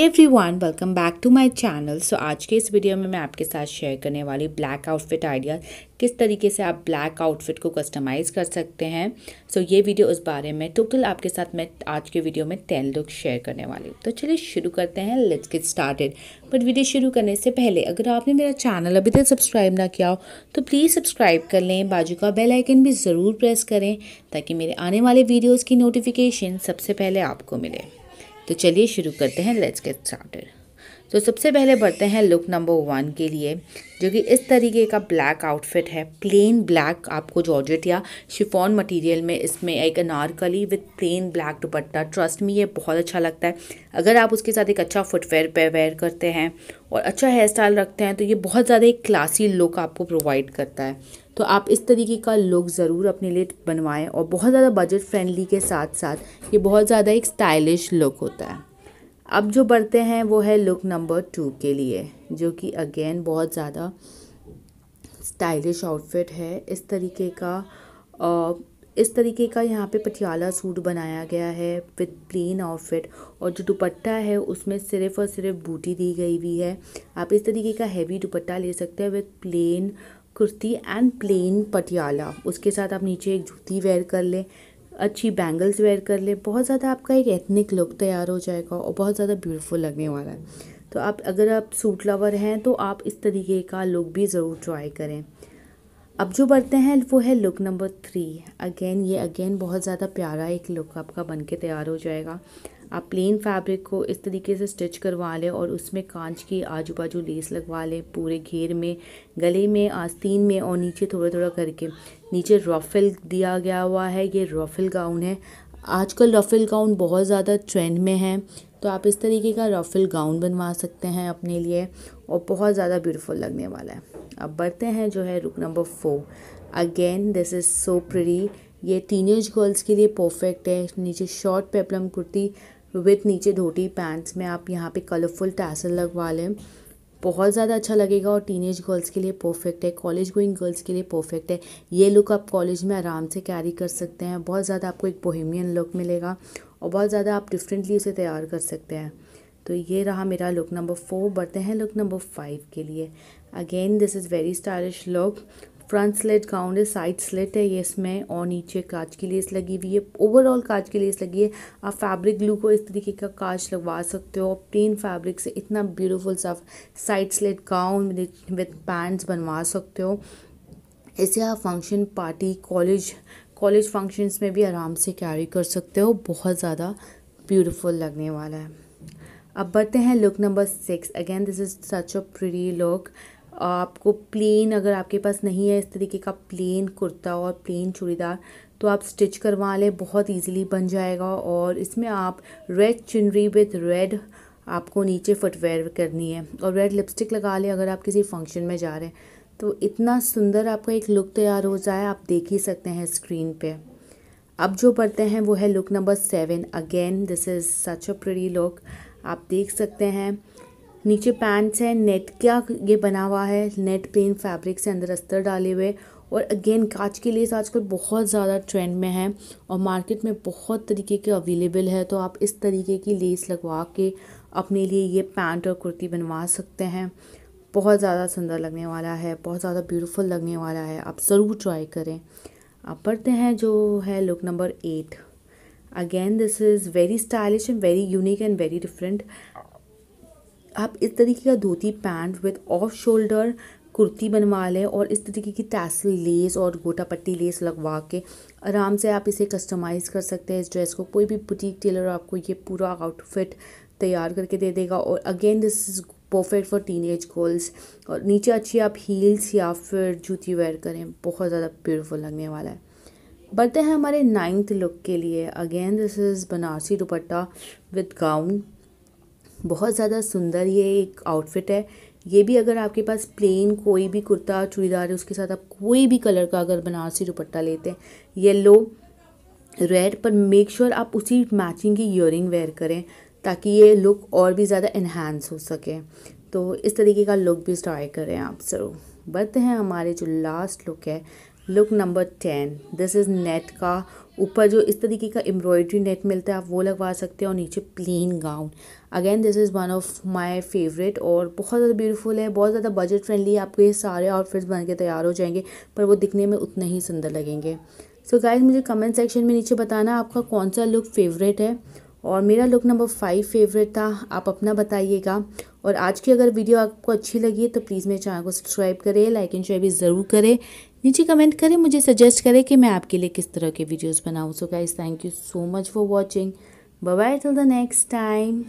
Everyone welcome back to my channel so आज के इस वीडियो में मैं आपके साथ शेयर करने वाली ब्लैक आउटफिट आइडिया किस तरीके से आप ब्लैक आउटफिट को कस्टमाइज़ कर सकते हैं। सो so, ये वीडियो उस बारे में टोटल आपके साथ मैं आज के वीडियो में टेन लुक शेयर करने वाली हूँ। तो चलिए शुरू करते हैं let's get started but video शुरू करने से पहले अगर आपने मेरा चैनल अभी तक सब्सक्राइब ना किया हो तो प्लीज़ सब्सक्राइब कर लें। बाजू का बेल आइकन भी ज़रूर प्रेस करें ताकि मेरे आने वाले वीडियोज़ की नोटिफिकेशन सबसे पहले आपको मिले। तो चलिए शुरू करते हैं लेट्स गेट स्टार्टेड तो सबसे पहले बढ़ते हैं लुक नंबर वन के लिए, जो कि इस तरीके का ब्लैक आउटफिट है। प्लेन ब्लैक आपको जॉर्जेट या शिफॉन मटेरियल में इसमें एक Anarkali with plain black dupatta. Trust me ये बहुत अच्छा लगता है। अगर आप उसके साथ एक अच्छा फुटवेयर पे वेयर करते हैं और अच्छा हेयर स्टाइल रखते हैं तो ये बहुत ज़्यादा एक क्लासी लुक आपको प्रोवाइड करता है। तो आप इस तरीके का लुक ज़रूर अपने लिए बनवाएँ और बहुत ज़्यादा बजट फ्रेंडली के साथ साथ ये बहुत ज़्यादा एक स्टाइलिश लुक होता है। अब जो बढ़ते हैं वो है लुक नंबर टू के लिए जो कि अगेन बहुत ज़्यादा स्टाइलिश आउटफिट है। इस तरीके का आ, इस तरीके का यहाँ पे पटियाला सूट बनाया गया है विथ प्लेन आउटफिट और जो दुपट्टा है उसमें सिर्फ़ और सिर्फ़ बूटी दी गई हुई है। आप इस तरीके का हैवी दुपट्टा ले सकते हैं with plain kurti and plain Patiala. उसके साथ आप नीचे एक जूती वेयर कर लें, अच्छी बैंगल्स वेयर कर लें। बहुत ज़्यादा आपका एक एथनिक लुक तैयार हो जाएगा और बहुत ज़्यादा ब्यूटीफुल लगने वाला है। तो आप, अगर आप सूट लवर हैं तो आप इस तरीके का लुक भी ज़रूर ट्राई करें। अब जो बढ़ते हैं, वो है लुक नंबर थ्री अगेन ये अगेन बहुत ज़्यादा प्यारा एक लुक आपका बन के तैयार हो जाएगा। आप प्लेन फैब्रिक को इस तरीके से स्टिच करवा लें और उसमें कांच की आजू बाजू लेस लगवा लें, पूरे घेर में, गले में, आस्तीन में और नीचे थोड़ा थोड़ा करके। नीचे रफल दिया गया हुआ है, ये रफल गाउन है। आजकल रफ़िल गाउन बहुत ज़्यादा ट्रेंड में है तो आप इस तरीके का रफ़िल गाउन बनवा सकते हैं अपने लिए और बहुत ज़्यादा ब्यूटीफुल लगने वाला है। अब बढ़ते हैं जो है look number four again this is so pretty ये टीनेज गर्ल्स के लिए परफेक्ट है। नीचे शॉर्ट पेपलम कुर्ती विथ नीचे धोती पैंट्स में आप यहाँ पे कलरफुल टैसल लगवा लें। बहुत ज़्यादा अच्छा लगेगा और टीनेज गर्ल्स के लिए परफेक्ट है कॉलेज गोइंग गर्ल्स के लिए परफेक्ट है। ये लुक आप कॉलेज में आराम से कैरी कर सकते हैं। बहुत ज़्यादा आपको एक बोहेमियन लुक मिलेगा और बहुत ज़्यादा आप डिफरेंटली उसे तैयार कर सकते हैं। तो ये रहा मेरा लुक नंबर फोर बढ़ते हैं लुक नंबर फाइव के लिए। Again this is very stylish look front slit, gown है, साइड स्लेट है ये इसमें और नीचे कांच की लेस लगी हुई है। ओवरऑल कांच की लेस लगी है। आप फैब्रिक ग्लू को इस तरीके का कांच लगवा सकते हो। प्लेन फैब्रिक से इतना ब्यूटीफुल सा side slit gown with pants बनवा सकते हो। इसे आप function party college college functions में भी आराम से कैरी कर सकते हो। बहुत ज़्यादा ब्यूटीफुल लगने वाला है। अब बढ़ते हैं look number six again this is such a pretty look आपको प्लेन अगर आपके पास नहीं है इस तरीके का प्लेन कुर्ता और प्लेन चूड़ीदार तो आप स्टिच करवा लें, बहुत इजीली बन जाएगा। और इसमें आप रेड चुनरी विथ रेड आपको नीचे फुटवेयर करनी है। और रेड लिपस्टिक लगा लें अगर आप किसी फ़ंक्शन में जा रहे हैं। तो इतना सुंदर आपका एक लुक तैयार हो जाए, आप देख ही सकते हैं स्क्रीन पे। अब जो पढ़ते हैं, वो है look number seven again this is such a pretty look आप देख सकते हैं नीचे पैंट्स है नेट क्या ये बना हुआ है? नेट प्लेन फैब्रिक से अंदर अस्तर डाले हुए और अगेन कांच के लिए आजकल बहुत ज़्यादा ट्रेंड में है और मार्केट में बहुत तरीके के अवेलेबल है तो आप इस तरीके की लेस लगवा के अपने लिए ये पैंट और कुर्ती बनवा सकते हैं। बहुत ज़्यादा सुंदर लगने वाला है, बहुत ज़्यादा ब्यूटीफुल लगने वाला है, आप ज़रूर ट्राई करें। आप पढ़ते हैं जो है look number eight again this is very stylish and very unique and very different आप इस तरीके का dhoti pant with off shoulder kurti बनवा लें और इस तरीके की टैसल लेस और गोटा पट्टी लेस लगवा के आराम से आप इसे कस्टमाइज़ कर सकते हैं इस ड्रेस को। कोई भी बुटीक टेलर आपको ये पूरा आउटफिट तैयार करके दे देगा और again this is perfect for teenage girls और नीचे अच्छी आप हील्स या फिर जूती वेयर करें, बहुत ज़्यादा ब्यूटीफुल लगने वाला है। बढ़ते हैं हमारे नाइन्थ लुक के लिए। Again this is Banarasi dupatta with gown बहुत ज़्यादा सुंदर ये एक आउटफिट है। ये भी अगर आपके पास प्लेन कोई भी कुर्ता, चूड़ीदार है, उसके साथ आप कोई भी कलर का अगर बनारसी दुपट्टा लेते हैं येलो रेड पर मेक श्योर आप उसी मैचिंग की ईयरिंग वेयर करें ताकि ये लुक और भी ज़्यादा इन्हांस हो सके। तो इस तरीके का लुक भी ट्राई करें आप ज़रूर। बढ़ते हैं हमारे जो लास्ट लुक है look number ten this is net का ऊपर जो इस तरीके का एम्ब्रॉयडरी नेट मिलता है, आप वो लगवा सकते हैं और नीचे plain gown again this is one of my favourite और बहुत ज़्यादा ब्यूटीफुल है, बहुत ज़्यादा बजट फ्रेंडली आपको ये सारे आउटफिट्स बन के तैयार हो जाएँगे, पर वो दिखने में उतने ही सुंदर लगेंगे. सो so गाइज़ मुझे कमेंट सेक्शन में नीचे बताना आपका कौन सा लुक फेवरेट है और मेरा लुक नंबर फाइव फेवरेट था, आप अपना बताइएगा। और आज की अगर वीडियो आपको अच्छी लगी है तो प्लीज़ मेरे चैनल को सब्सक्राइब करें लाइक एंड शेयर भी ज़रूर करें। नीचे कमेंट करें, मुझे सजेस्ट करें कि मैं आपके लिए किस तरह के वीडियोस बनाऊँ। So guys thank you so much for watching bye till the next time